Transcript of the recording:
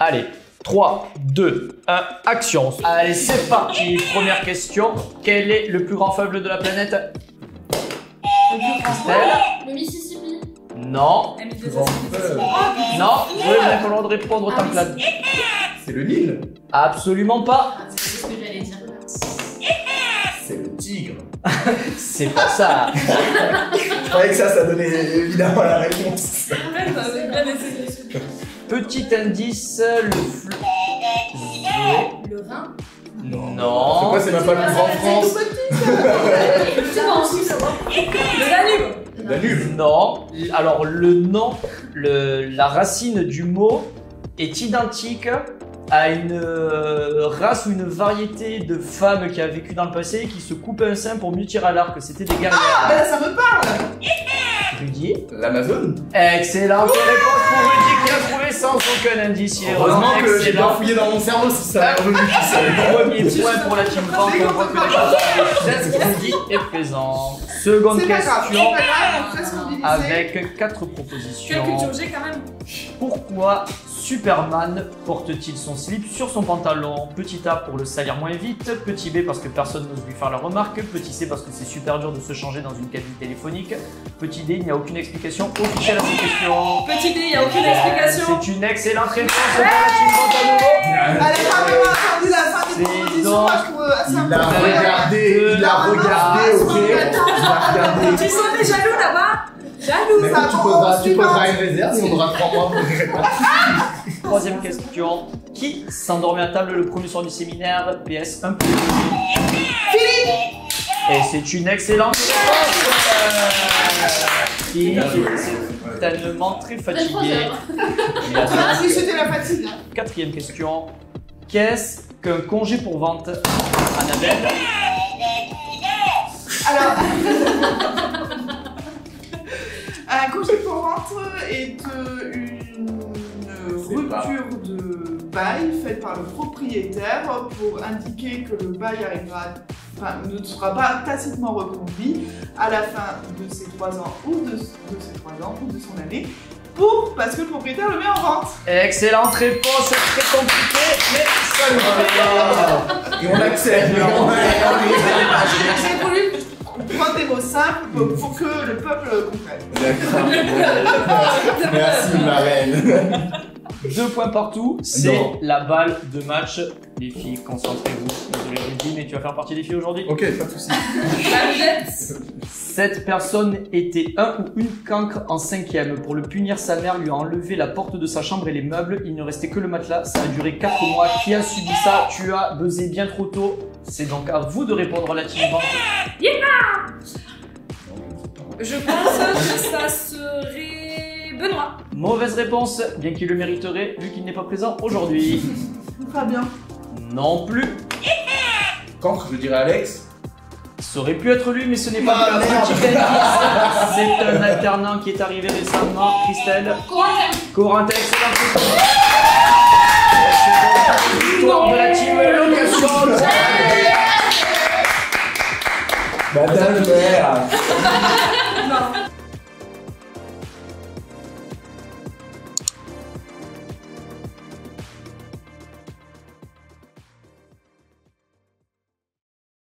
Allez, 3, 2, 1, action. Allez, c'est parti. Première question. Quel est le plus grand fleuve de la planète? Le plus grand Christelle Le Mississippi. Non. La Grand fleuve. Non. Vous n'avez pas le droit de répondre autant que la... C'est le Nil. Absolument pas. Ah, C'est ce que j'allais dire. C'est le tigre. C'est pas ça. Croyais que ça, ça donnait évidemment la réponse. Petit indice, le fleuve... Le Rhin. Non. C'est quoi, c'est même pas le plus grand de France Le Danube. Le Danube. Non. Alors le nom, le- la racine du mot est identique à une euh, race ou une variété de femmes qui a vécu dans le passé et qui se coupent un sein pour mieux tirer à l'arc. C'était des guerrières. Ah, bah là, ça me parle Rudy. L'Amazone. Excellente réponse pour Rudy qui a trouvé sans aucun indice. Il est Heureusement que j'ai bien fouillé dans mon cerveau si ça m'est revenu tout seul. Premier point pour la team Bank. On voit que les choses Rudy est présent. Seconde C'est c'est question grave, avec quatre propositions. culture j'ai quand même? Pourquoi Superman porte-t-il son slip sur son pantalon Petit A pour le salir moins vite, petit B parce que personne n'ose lui faire la remarque, petit C parce que c'est super dur de se changer dans une cabine téléphonique, petit D, il n'y a aucune explication officielle à cette question. Petit D, il n'y a aucune explication. C'est une excellente réponse pour la team Vente à nouveau. Elle a pas vraiment attendu la fin des C'est propositions, donc- moi je trouve assez Il a regardé, il a regardé, ok Il a regardé. Tu sens les jaloux ça tu poseras, tu poseras pas. une réserve et on aura trois mois pour y répondre. Troisième question, qui s'endormit à table le premier soir du séminaire PS 1 plus Et c'est une excellente réponse Qui est tellement très fatigué. Il a Ah, oui, c'était la fatigue. Quatrième question. Qu'est-ce qu'un congé pour vente? Annabelle est une rupture de bail faite par le propriétaire pour indiquer que le bail arrivera, enfin, ne sera pas tacitement reconduit à la fin de ses trois ans ou de, de ses trois ans ou de son année. Pour, parce que le propriétaire le met en vente. Excellente réponse, c'est très compliqué, mais ça nous fait. Et on accepte. J'ai voulu simples pour, pour que le peuple comprenne. D'accord. Merci ma reine. Deux points partout, c'est la balle de match. Les filles, concentrez-vous. Désolé Rudy, mais tu vas faire partie des filles aujourd'hui. Ok, pas de soucis. Cette personne était un ou une cancre en cinquième. Pour le punir, sa mère lui a enlevé la porte de sa chambre et les meubles. Il ne restait que le matelas. Ça a duré 4 mois. Qui a subi ça? Tu as buzzé bien trop tôt. C'est donc à vous de répondre team Bank. Je pense que ça serait Benoît. Mauvaise réponse, bien qu'il le mériterait vu qu'il n'est pas présent aujourd'hui. Fabien. Non plus. Quand je dirais Alex, Ça aurait pu être lui, mais ce n'est pas Ah, lui. C'est un alternant qui est arrivé récemment. Christelle. Corentin, excellente réponse. C'est donc Victoire de la team location. Madame mère. Non.